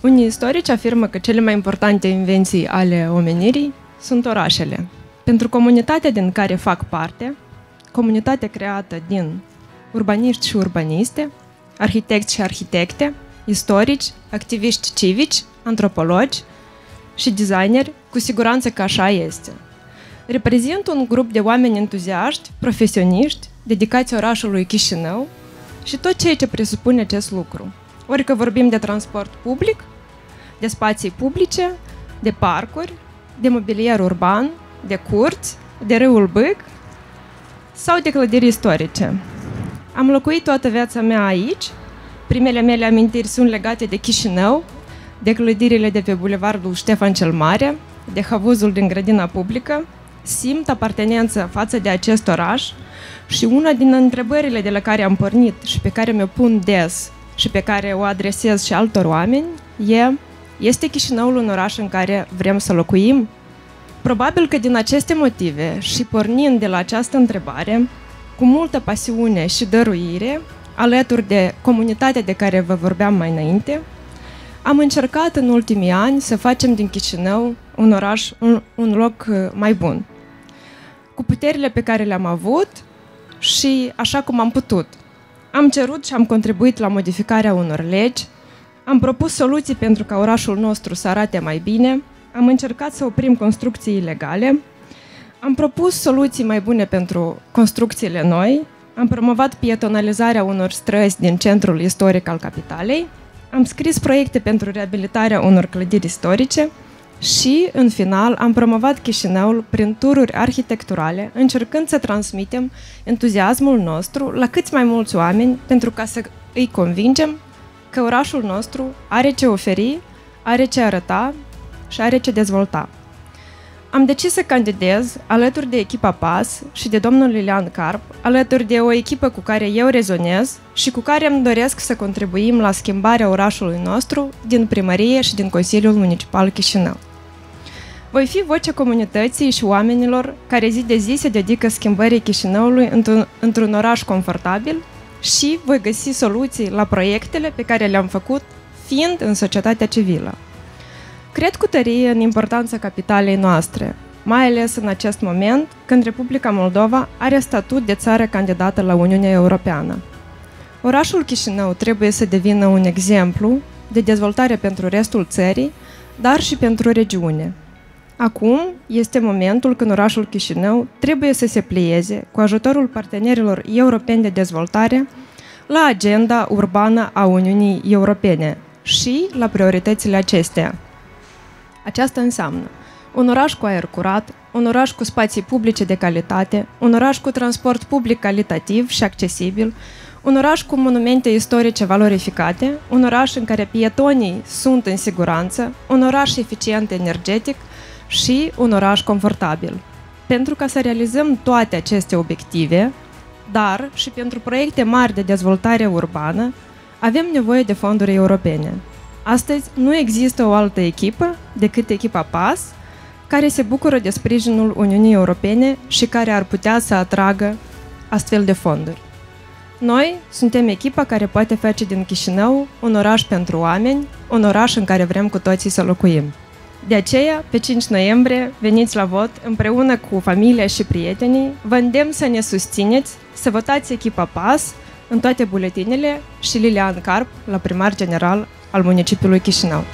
Unii istorici afirmă că cele mai importante invenții ale omenirii sunt orașele. Pentru comunitatea din care fac parte, comunitate creată din urbaniști și urbaniste, arhitecți și arhitecte, istorici, activiști civici, antropologi și designeri, cu siguranță că așa este. Reprezint un grup de oameni entuziaști, profesioniști, dedicați orașului Chișinău și tot ceea ce presupune acest lucru. Ori că vorbim de transport public, de spații publice, de parcuri, de mobilier urban, de curți, de râul Bâc sau de clădiri istorice. Am locuit toată viața mea aici. Primele mele amintiri sunt legate de Chișinău, de clădirile de pe Bulevardul Ștefan cel Mare, de havuzul din grădina publică. Simt apartenență față de acest oraș și una din întrebările de la care am pornit și pe care mi-o pun des și pe care o adresez și altor oameni e este Chișinăul un oraș în care vrem să locuim? Probabil că din aceste motive și pornind de la această întrebare, cu multă pasiune și dăruire, alături de comunitatea de care vă vorbeam mai înainte, am încercat în ultimii ani să facem din Chișinău un oraș, un, un loc uh, mai bun. Cu puterile pe care le-am avut și așa cum am putut. Am cerut și am contribuit la modificarea unor legi, am propus soluții pentru ca orașul nostru să arate mai bine, am încercat să oprim construcții ilegale, am propus soluții mai bune pentru construcțiile noi, am promovat pietonalizarea unor străzi din centrul istoric al capitalei, am scris proiecte pentru reabilitarea unor clădiri istorice. Și, în final, am promovat Chișinăul prin tururi arhitecturale, încercând să transmitem entuziasmul nostru la câți mai mulți oameni pentru ca să îi convingem că orașul nostru are ce oferi, are ce arăta și are ce dezvolta. Am decis să candidez alături de echipa PAS și de domnul Lilian Carp, alături de o echipă cu care eu rezonez și cu care îmi doresc să contribuim la schimbarea orașului nostru din primărie și din Consiliul Municipal Chișinău. Voi fi vocea comunității și oamenilor care zi de zi se dedică schimbării Chișinăului într-un, într-un oraș confortabil și voi găsi soluții la proiectele pe care le-am făcut fiind în societatea civilă. Cred cu tărie în importanța capitalei noastre, mai ales în acest moment când Republica Moldova are statut de țară candidată la Uniunea Europeană. Orașul Chișinău trebuie să devină un exemplu de dezvoltare pentru restul țării, dar și pentru regiune. Acum este momentul când orașul Chișinău trebuie să se plieze cu ajutorul partenerilor europeni de dezvoltare la agenda urbană a Uniunii Europene și la prioritățile acestea. Aceasta înseamnă un oraș cu aer curat, un oraș cu spații publice de calitate, un oraș cu transport public calitativ și accesibil, un oraș cu monumente istorice valorificate, un oraș în care pietonii sunt în siguranță, un oraș eficient energetic și un oraș confortabil. Pentru ca să realizăm toate aceste obiective, dar și pentru proiecte mari de dezvoltare urbană, avem nevoie de fonduri europene. Astăzi nu există o altă echipă decât echipa PAS, care se bucură de sprijinul Uniunii Europene și care ar putea să atragă astfel de fonduri. Noi suntem echipa care poate face din Chișinău un oraș pentru oameni, un oraș în care vrem cu toții să locuim. De aceea, pe 5 noiembrie, veniți la vot împreună cu familia și prietenii. Vă îndemn să ne susțineți, să votați echipa PAS în toate buletinele și Lilian Carp la primar general al municipiului Chișinău.